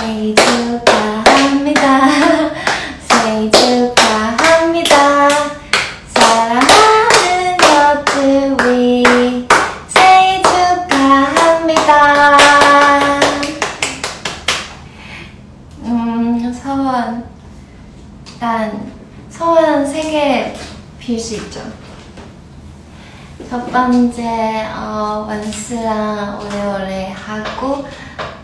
생일 축하합니다. 생일 축하합니다. 사랑하는 여쭈이 생일 축하합니다. 음, 서원. 일단, 서원 세개 빌 수 있죠. 첫 번째, 어, 원스랑 오래오래 하고,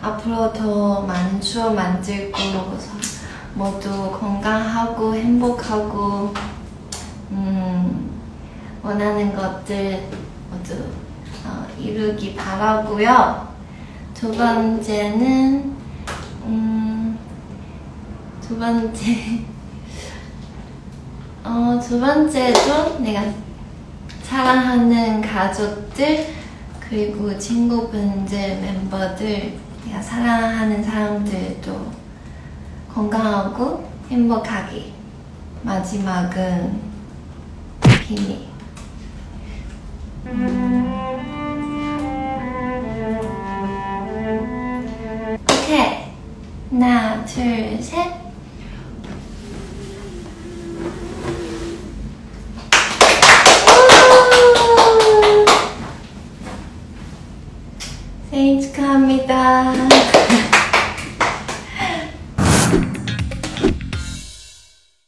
앞으로도 많은 추억 만들고, 모두 건강하고 행복하고, 음, 원하는 것들 모두 어, 이루기 바라고요. 두 번째는, 음, 두 번째, 어, 두 번째도 내가 사랑하는 가족들, 그리고 친구분들, 멤버들, 내가 사랑하는 사람들도 건강하고 행복하게. 마지막은 비니. 오케이. 하나, 둘, 셋. 우! 생일 축하합니다.